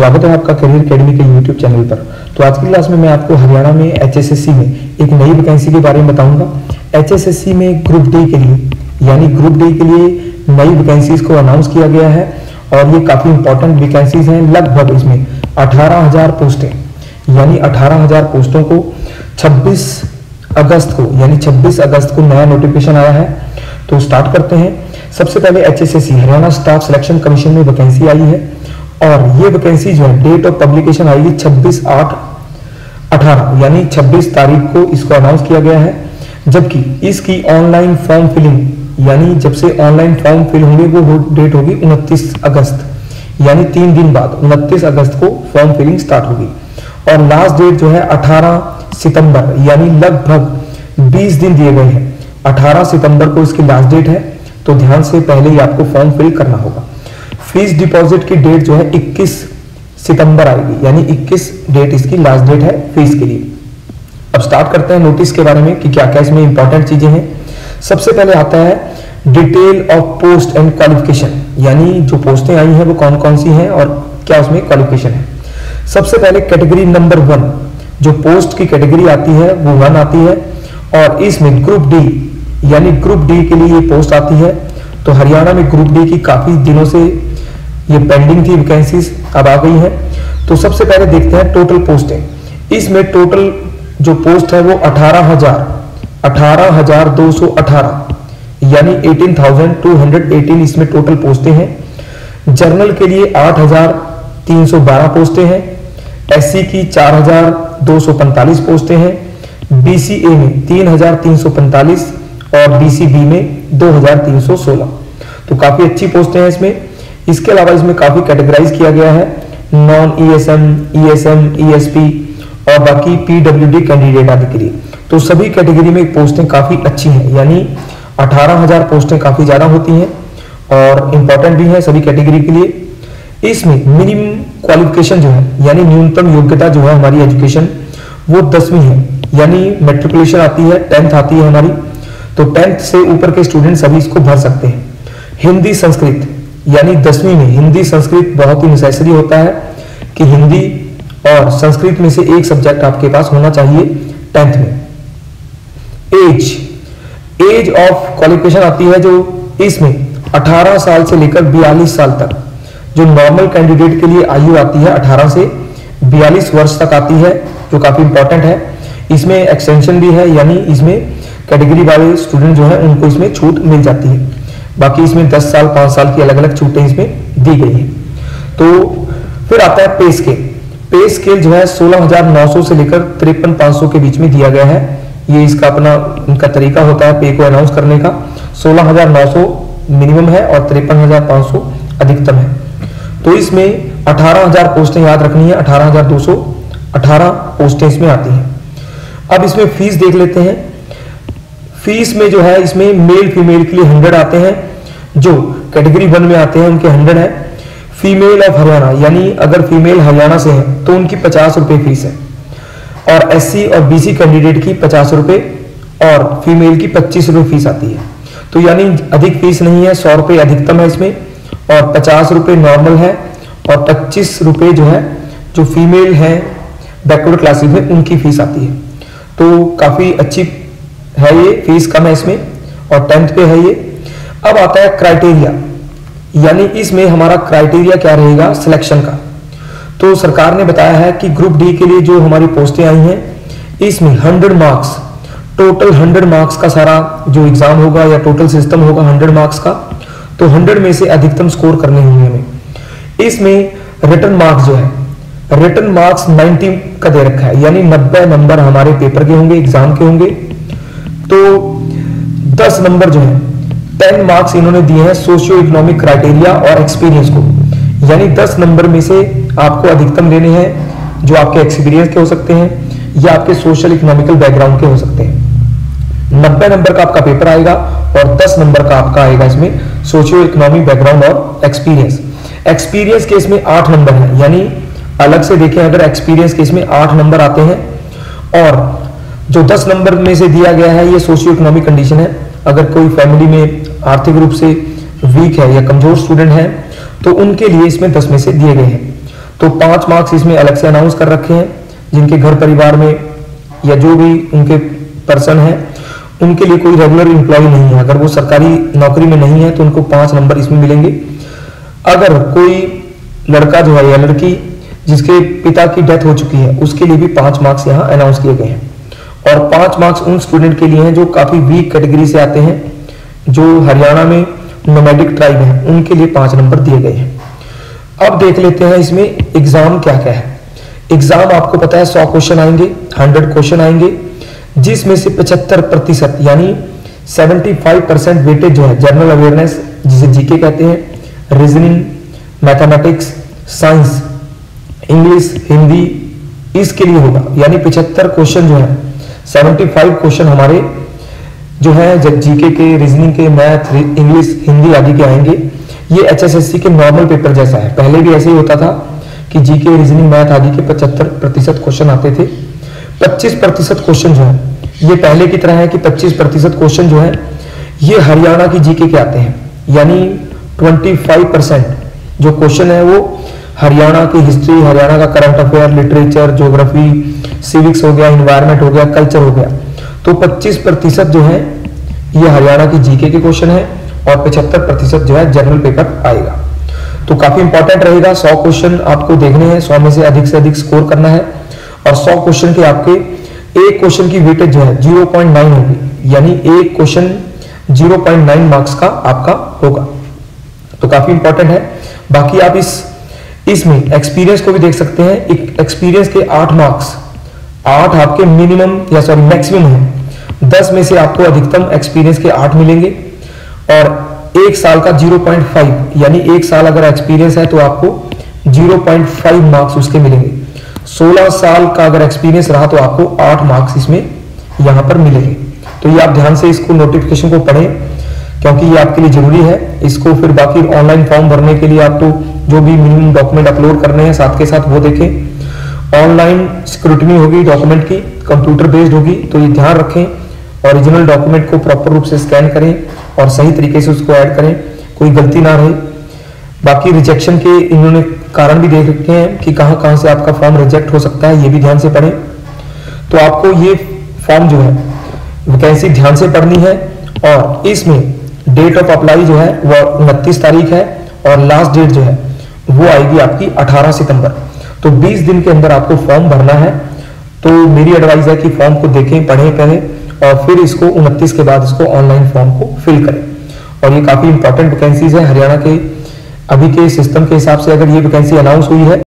स्वागत है आपका करियर अकेडमी के यूट्यूब चैनल पर। तो आज की क्लास में मैं आपको हरियाणा में HSSC में एक नई वैकेंसी के बारे में बताऊँगा। HSSC में ग्रुप डी के लिए, यानी ग्रुप डी के लिए नई वैकेंसीज को अनाउंस किया गया है और ये काफ़ी इंपॉर्टेंट वैकेंसीज हैं लगभग इसमें अठारह पोस्टें। यानी अठारह पोस्टों को छब्बीस अगस्त को, यानी 26 अगस्त को नया नोटिफिकेशन आया है। तो स्टार्ट करते हैं। सबसे पहले H Haryana staff selection commission में वैकेंसी आई है। और ये वैकेंसी जो है डेट ऑफ़ पब्लिकेशन आएगी 26 आठ 18 यानी 26 तारीख को इसको अनाउंस किया गया है। जबकि इसकी ऑनलाइन फॉर्म फिलिंग यानी जब से ऑनलाइन फॉर्म फिल होंगे, वो डेट होगी 29 अगस्त, यानी तीन दिन बाद 29 अगस्त को फॉर्म फिलिंग स्टार्ट होगी। और लास्ट डेट जो है 18 सितंबर, यानी लगभग 20 दिन दिए गए हैं। 18 सितंबर को इसकी लास्ट डेट है तो ध्यान से पहले ही आपको फॉर्म फिल करना होगा। फ़ीस डिपॉजिट की डेट जो है 21 सितंबर आएगी, यानी 21 डेट इसकी लास्ट डेट है फ़ीस के लिए। अब स्टार्ट करते हैं नोटिस के बारे में कि क्या क्या इसमें इंपॉर्टेंट चीज़ें हैं। सबसे पहले आता है detail of post and qualification यानी जो पोस्टें आई हैं वो कौन कौन सी हैं और क्या उसमें क्वालिफिकेशन है। सबसे पहले कैटेगरी नंबर वन जो पोस्ट की कैटेगरी आती है वो वन आती है और इसमें ग्रुप डी यानी ग्रुप डी के लिए ये पोस्ट आती है। तो हरियाणा में ग्रुप डी की काफ़ी दिनों से ये पेंडिंग थी वैकेंसीज अब आ गई है। तो सबसे पहले देखते हैं टोटल पोस्टें इसमें टोटल जो पोस्ट है वो अठारह हज़ार अठारह हज़ार दो सौ अठारह, यानी eighteen thousand two hundred eighteen इसमें टोटल पोस्टें हैं। जर्नल के लिए आठ हज़ार तीन सौ बारह पोस्टें हैं। एससी की चार हज़ार दो सौ पैंतालीस पोस्टें हैं। बीसीए में तीन हज़ार तीन सौ पैंतालीस और बीसीबी में दो हज़ार तीन सौ सोलह। तो काफ़ी अच्छी पोस्टें हैं इसमें। इसके अलावा इसमें काफ़ी कैटेगराइज किया गया है नॉन ईएसएम ईएसएम ईएसपी और बाकी पीडब्ल्यूडी कैंडिडेट आदि के लिए। तो सभी कैटेगरी में पोस्टें काफ़ी अच्छी हैं यानी 18,000 पोस्टें काफ़ी ज़्यादा होती हैं और इंपॉर्टेंट भी है सभी कैटेगरी के लिए। इसमें मिनिमम क्वालिफिकेशन जो है यानी न्यूनतम योग्यता जो है हमारी एजुकेशन वो दसवीं है। यानी मेट्रिकुलेशन आती है टेंथ आती है हमारी। तो टेंथ से ऊपर के स्टूडेंट सभी इसको भर सकते हैं। हिंदी संस्कृत यानी दसवीं में हिंदी, संस्कृत बहुत ही नेसेसरी होता है कि हिंदी और संस्कृत में से एक सब्जेक्ट आपके पास होना चाहिए टेंथ में। एज एज ऑफ़ क्वालिफिकेशन आती है जो इसमें 18 साल से लेकर 42 साल तक, जो नॉर्मल कैंडिडेट के लिए आयु आती है 18 से 42 वर्ष तक आती है, जो काफ़ी इंपॉर्टेंट है। इसमें एक्सटेंशन भी है, यानी इसमें कैटेगरी वाले स्टूडेंट जो है, उनको इसमें छूट मिल जाती है। बाकी इसमें 10 साल पाँच साल की अलग अलग छूटें इसमें दी गई है। तो फिर आता है पे स्केल। पे स्केल जो है 16,900 से लेकर तिरपन के बीच में दिया गया है। ये इसका अपना इनका तरीका होता है पे को अनाउंस करने का। 16,900 मिनिमम है और तिरपन अधिकतम है। तो इसमें 18,000 पोस्टें याद रखनी है 18,200 18 पोस्टें इसमें आती हैं। अब इसमें फ़ीस देख लेते हैं। फ़ीस में जो है, इसमें मेल फीमेल के लिए हंड्रेड आते हैं, जो कैटेगरी वन में आते हैं, उनके हंड्रेड है। फीमेल ऑफ़ हरियाणा यानी अगर फीमेल हरियाणा से है तो उनकी पचास रुपए फ़ीस है। और एससी और बीसी कैंडिडेट की पचास रुपए और फीमेल की पच्चीस रुपए फ़ीस आती है। तो यानी अधिक फ़ीस नहीं है, सौ रुपए अधिकतम है इसमें, और पचास रुपए नॉर्मल है, और पच्चीस रुपए जो है, जो फीमेल है बैकवर्ड क्लासेस में उनकी फ़ीस आती है। तो काफ़ी अच्छी है ये फ़ीस कम है इसमें, और टेंथ पे है ये। अब आता है क्राइटेरिया यानी इसमें हमारा क्राइटेरिया क्या रहेगा? सिलेक्शन का। तो सरकार ने बताया है कि ग्रुप डी के लिए जो हमारी पोस्टें आई हैं, इसमें 100 मार्क्स टोटल 100 मार्क्स का सारा जो एग्ज़ाम होगा या टोटल सिस्टम होगा 100 मार्क्स का तो 100 में से अधिकतम स्कोर करने होंगे हमें। इसमें रिटर्न मार्क्स जो है रिटर्न मार्क्स 90 का दे रखा है। यानी 90 नंबर हमारे पेपर के होंगे एग्ज़ाम के होंगे। तो 10 नंबर जो है टेन मार्क्स इन्होंने दिए हैं सोशियो इकोनॉमिक क्राइटेरिया और एक्सपीरियंस को। यानी दस नंबर में से आपको अधिकतम लेने हैं, जो आपके एक्सपीरियंस के हो सकते हैं, या आपके सोशल इकोनॉमिकल बैकग्राउंड के हो सकते हैं। नब्बे नंबर का आपका पेपर आएगा और दस नंबर का आपका आएगा इसमें सोशियो इकोनॉमिक बैकग्राउंड और एक्सपीरियंस एक्सपीरियंस केस में आठ नंबर है, यानी अलग से देखें, अगर एक्सपीरियंस केस में आठ नंबर आते हैं, और जो दस नंबर में से दिया गया है, ये सोशियो इकोनॉमिक कंडीशन है। अगर कोई फैमिली में आर्थिक रूप से वीक है या कमज़ोर स्टूडेंट है तो उनके लिए इसमें दस में से दिए गए हैं। तो पाँच मार्क्स इसमें अलग से अनाउंस कर रखे हैं, जिनके घर परिवार में या जो भी उनके पर्सन है, उनके लिए कोई रेगुलर एम्प्लॉय नहीं है। अगर वो सरकारी नौकरी में नहीं है तो उनको पाँच नंबर इसमें मिलेंगे। अगर कोई लड़का जो है या लड़की, जिसके पिता की डेथ हो चुकी है, उसके लिए भी पाँच मार्क्स यहाँ अनाउंस किए गए हैं। और पाँच मार्क्स उन स्टूडेंट के लिए हैं जो काफ़ी वीक कैटेगरी से आते हैं, जो हरियाणा में नोमैडिक ट्राइब है, उनके लिए पाँच नंबर दिए गए हैं। अब देख लेते हैं इसमें एग्ज़ाम क्या क्या है। एग्ज़ाम आपको पता है, सौ क्वेश्चन आएँगे हंड्रेड क्वेश्चन आएँगे, जिसमें से पचहत्तर प्रतिशत, यानी 75 परसेंट वेटेज जो है जनरल अवेयरनेस जिसे जीके कहते हैं reasoning mathematics science English Hindi इसके लिए होगा। यानी पिछहत्तर क्वेश्चन जो है 75 क्वेश्चन हमारे जो है, जब जीके के रीजनिंग के मैथ इंग्लिश हिंदी आदि के आएँगे, ये एचएसएससी के नॉर्मल पेपर जैसा है। पहले भी ऐसे ही होता था कि जीके रीजनिंग मैथ आदि के 75 प्रतिशत क्वेश्चन आते थे। 25 प्रतिशत क्वेश्चन जो है, ये पहले की तरह है कि 25 प्रतिशत क्वेश्चन जो है, ये हरियाणा की जीके के आते हैं। यानी 25 परसेंट जो क्वेश्चन है वो हरियाणा की हिस्ट्री हरियाणा का current affair literature geography civics हो गया इन्वायरमेंट हो गया कल्चर हो गया। तो 25 प्रतिशत जो है, ये हरियाणा की जीके के क्वेश्चन है और 75 प्रतिशत जो है जनरल पेपर आएगा। तो काफ़ी इंपॉर्टेंट रहेगा 100 क्वेश्चन आपको देखने हैं 100 में से अधिक से अधिक स्कोर करना है और 100 क्वेश्चन के आपके एक क्वेश्चन की वेटेज जो है 0.9 होगी। यानी एक क्वेश्चन 0.9 मार्क्स का आपका होगा। तो काफ़ी इंपॉर्टेंट है। बाकी आप इस इसमें एक्सपीरियंस को भी देख सकते हैं। एक एक्सपीरियंस के आठ मार्क्स आठ आपके मिनिमम या सॉरी मैक्सिमम है। दस में से आपको अधिकतम एक्सपीरियंस के आठ मिलेंगे। और एक साल का 0.5 यानी एक साल अगर एक्सपीरियंस है तो आपको 0.5 मार्क्स उसके मिलेंगे। 16 साल का अगर एक्सपीरियंस रहा तो आपको 8 मार्क्स इसमें यहाँ पर मिलेंगे। तो ये आप ध्यान से इसको नोटिफिकेशन को पढ़ें, क्योंकि ये आपके लिए ज़रूरी है। इसको फिर बाकी ऑनलाइन फॉर्म भरने के लिए आपको जो भी मिनिमम डॉक्यूमेंट अपलोड करने हैं, साथ के साथ वो देखें। ऑनलाइन स्क्रूटनी होगी डॉक्यूमेंट की कंप्यूटर बेस्ड होगी तो ये ध्यान रखें ओरिजिनल डॉक्यूमेंट को प्रॉपर रूप से स्कैन करें और सही तरीके से उसको ऐड करें, कोई गलती ना रहे। बाकी रिजेक्शन के इन्होंने कारण भी देख रखे हैं कि कहाँ कहाँ से आपका फॉर्म रिजेक्ट हो सकता है, ये भी ध्यान से पढ़ें। तो आपको ये फॉर्म जो है वैकेंसी ध्यान से पढ़नी है और इसमें डेट ऑफ़ अप्लाई जो है, वह उनतीस तारीख है और लास्ट डेट जो है वो आएगी आपकी 18 सितंबर। तो 20 दिन के अंदर आपको फॉर्म भरना है। तो मेरी एडवाइस है कि फॉर्म को देखें, पढ़ें पहले और फिर इसको उनतीस के बाद इसको ऑनलाइन फॉर्म को फिल करें। और ये काफ़ी इंपॉर्टेंट वैकेंसीज है हरियाणा के। अभी के सिस्टम के हिसाब से अगर ये वैकेंसी अनाउंस हुई है